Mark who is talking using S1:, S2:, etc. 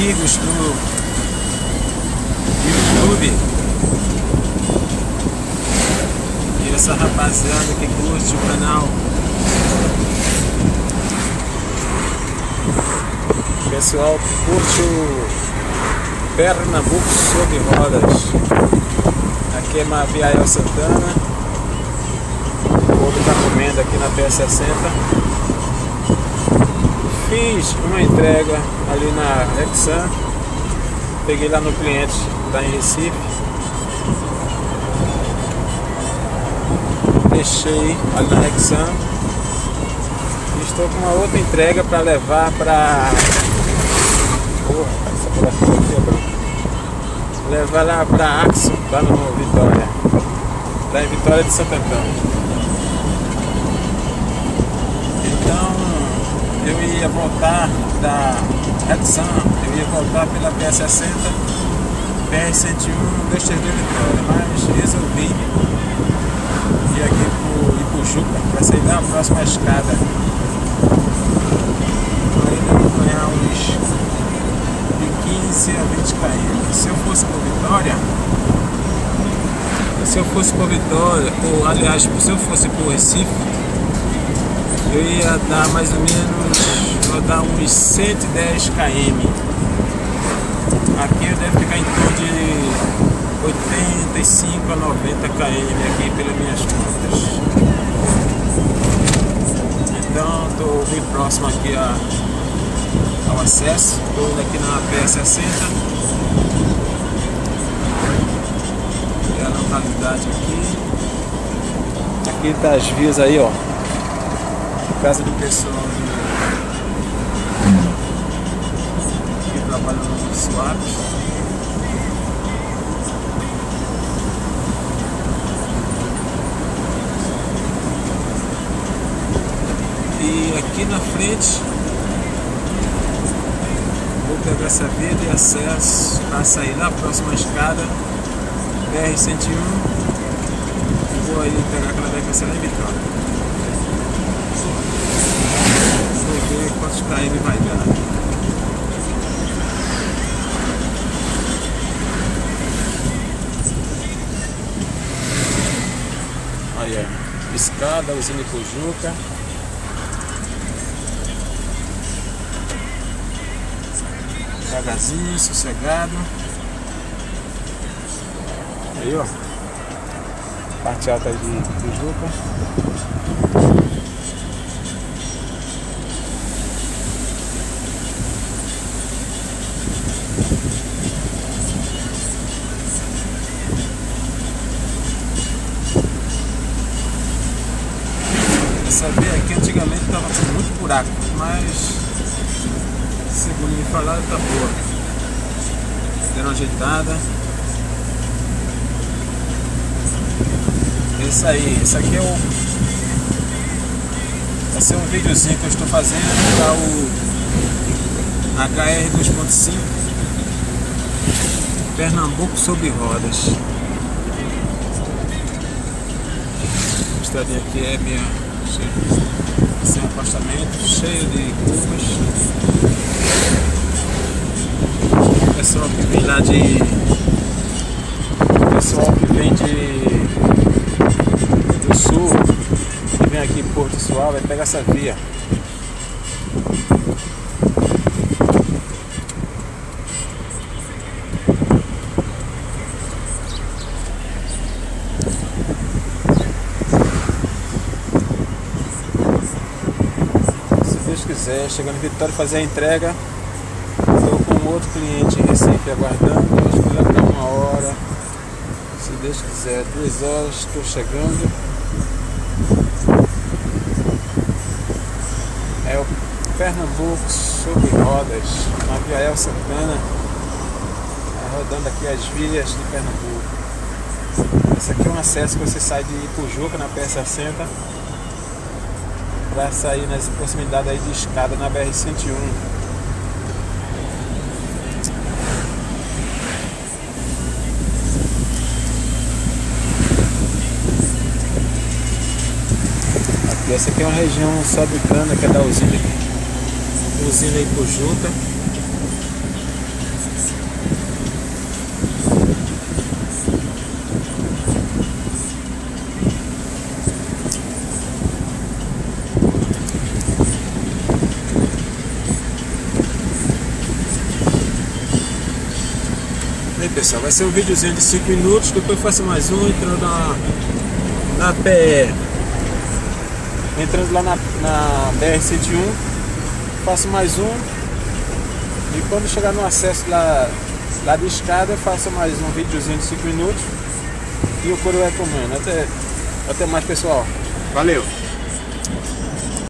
S1: Amigos do YouTube e essa rapaziada que curte o canal. Pessoal que curte o Pernambuco sob rodas. Aqui é Maviael Santana. O povo está comendo aqui na P60 fiz uma entrega ali na Exam. Peguei lá no cliente da em Recife. Deixei ali na Exam. Estou com uma outra entrega para levar para. É Levar lá para Axo, lá no Vitória. Lá em Vitória de Santo Antônio. Eu ia voltar da Edson, eu ia voltar pela PS60, PR101, deixei de Vitória, mas resolvi ir aqui pro Ipujuca, para sair da próxima escada. Ainda vou ganhar uns de 15 a 20 km. Se eu fosse por Vitória, se eu fosse por Vitória, ou aliás, se eu fosse por Recife, eu ia dar mais ou menos, vou dar uns 110 km. Aqui eu deve ficar em torno de 85 a 90 km aqui pelas minhas contas. Então estou bem próximo aqui a, ao acesso, estou aqui na PS60. É a localidade aqui. Aqui tá as vias aí, ó casa do pessoal que trabalha no SWAP. E aqui na frente vou pegar essa via de acesso para sair da próxima escada BR-101 e vou aí pegar aquela via que vai em Vitória. Quantos KM vai dar. Olha, escada, usina Pujuca. Devagarzinho, sossegado. Aí, ó. Parte alta de Pujuca. Antigamente estava com muito buraco, mas segundo me falaram tá boa. Deram ajeitada. Isso aí, esse aqui é o. Vai ser um videozinho que eu estou fazendo para o HR 2.5 Pernambuco sob rodas. A estradinha aqui é minha sem afastamento, cheio de curvas. O pessoal que vem lá de. O pessoal que vem de. do sul, que vem aqui em Porto Suave, vai pegar essa via. Quiser, chegando em Vitória fazer a entrega. Estou com outro cliente em Recife aguardando, acho que levar uma hora. Se Deus quiser, duas horas estou chegando. É o Pernambuco sobre rodas, Maviael Santana, tá rodando aqui as vias de Pernambuco. Esse aqui é um acesso que você sai de Ipujuca na PS60 vai sair nas proximidades aí de escada na BR-101. Aqui, essa aqui é uma região sabicana que é da usina, usina Ipujuca. Pessoal, vai ser um videozinho de 5 minutos, depois faço mais um entrando na, na PR. Entrando lá na, na BR-101, faço mais um. E quando chegar no acesso lá, lá de escada, faço mais um videozinho de 5 minutos. E o coro vai comendo. Até, até mais pessoal. Valeu!